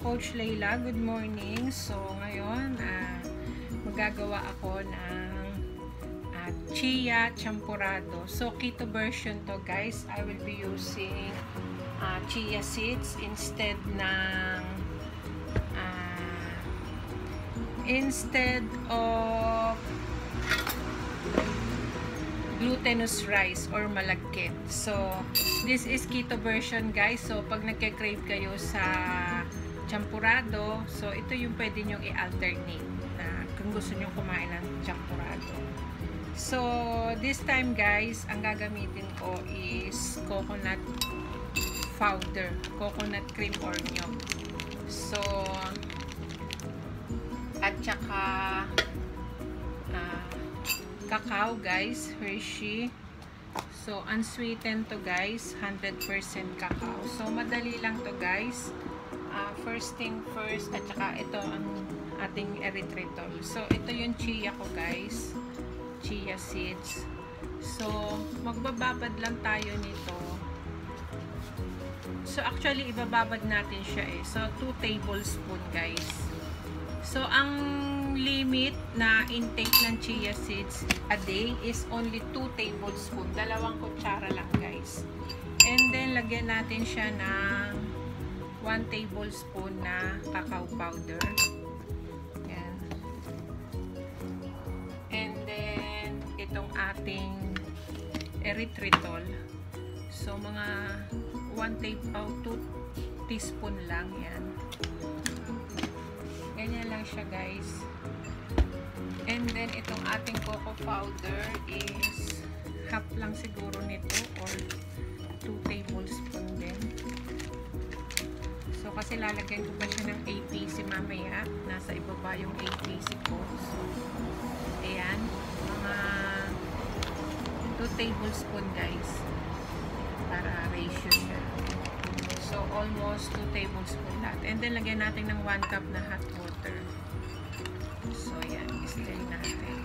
Layla. Good morning. So, ngayon, uh, magagawa ako ng uh, chia champurado. So, keto version to guys. I will be using uh, chia seeds instead ng uh, instead of glutinous rice or malagkit. So, this is keto version guys. So, pag nagke-crave kayo sa champurado, so ito yung pwede nyong i-alternate uh, kung gusto nyong kumain ng champurado. So, this time guys, ang gagamitin ko is coconut powder, coconut cream or nyog. So, at saka uh, cacao guys, Hershey. So, unsweetened to guys, 100% cacao. So, madali lang to guys. Uh, first thing first, at saka ito ang ating erythritol. So, ito yung chia ko guys. Chia seeds. So, magbababad lang tayo nito. So, actually, ibababad natin siya eh. So, 2 tablespoon guys. So, ang limit na intake ng chia seeds a day is only 2 tablespoon. Dalawang kutsara lang guys. And then, lagyan natin siya ng 1 tablespoon na cacao powder. Yan. And then, itong ating erythritol. So, mga 1 tablespoon, 2 teaspoon lang yan. Ganyan lang siya guys. And then, itong ating cocoa powder is half lang siguro nito or 2 tablespoon kasi lalagyan ko pa siya ng APC mamaya. Nasa ibaba yung APC ko. So, ayan. Mga 2 tablespoon guys. Para ratio siya. So, almost 2 tablespoon lahat. And then, lagyan natin ng 1 cup na hot water. So, yan. I-stir natin.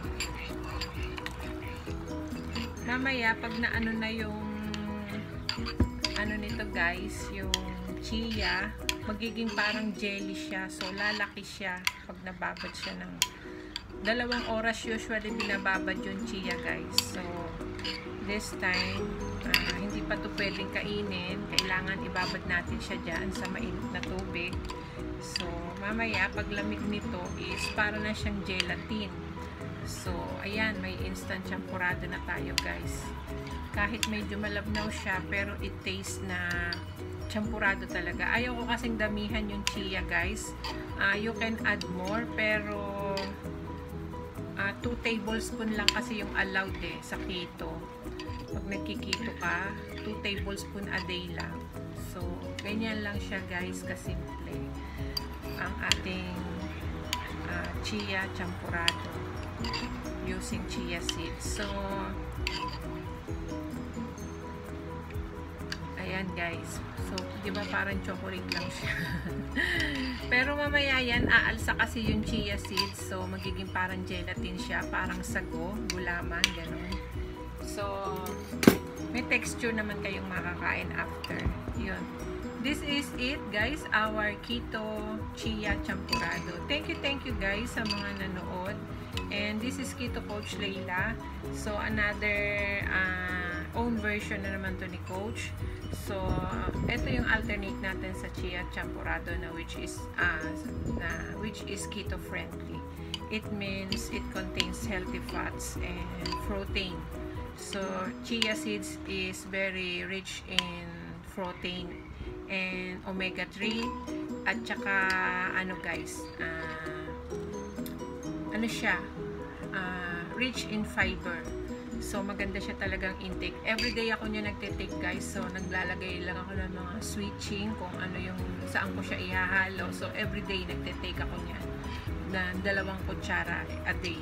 Mamaya, pag naano na yung ano nito guys, yung chia, magiging parang jelly siya. So, lalaki siya pag nababad siya ng dalawang oras usually binababad yung chia guys. So, this time, uh, hindi pa to pwedeng kainin. Kailangan ibabad natin siya dyan sa mainit na tubig. So, mamaya, pag lamig nito is para na siyang gelatin. So, ayan, may instant champurado na tayo guys. Kahit medyo malabnaw siya, pero it tastes na champurado talaga. Ayaw ko kasing damihan yung chia guys. Uh, you can add more, pero 2 uh, tablespoon lang kasi yung allowed eh, sa keto. Pag nagkikito ka, 2 tablespoon a day lang. So, ganyan lang siya guys, kasimple. Ang ating uh, chia champurado using chia seeds. So, ayan guys. So, di ba parang chocolate lang siya. Pero mamaya yan, aalsa kasi yung chia seeds. So, magiging parang gelatin siya. Parang sago, gulaman, gano'n. So, may texture naman kayong makakain after. Yun. This is it guys, our keto chia champurado. Thank you, thank you guys sa mga nanood. And this is Keto Coach Layla. So, another uh, own version na naman to ni Coach. So, ito yung alternate natin sa chia champurado na which is uh, na which is keto friendly. It means it contains healthy fats and protein. So, chia seeds is very rich in protein and omega-3 at saka ano guys uh, ano siya uh, rich in fiber so maganda siya talagang intake. Everyday ako niya nagte-take guys. So naglalagay lang ako ng mga switching kung ano yung saan ko siya ihahalo. So everyday nagte-take ako niya na dalawang kutsara a day.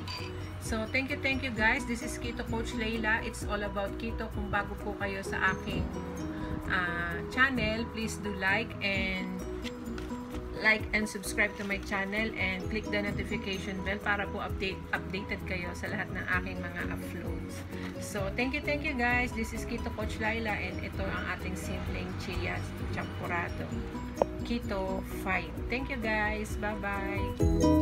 So thank you thank you guys. This is Keto Coach Layla it's all about keto. Kung bago po kayo sa aking uh, channel, please do like and like and subscribe to my channel and click the notification bell para po update updated kayo sa lahat ng aking mga uploads. So, thank you, thank you guys. This is Keto Coach Laila and ito ang ating simpleng chia champurado. Keto 5. Thank you guys. Bye-bye.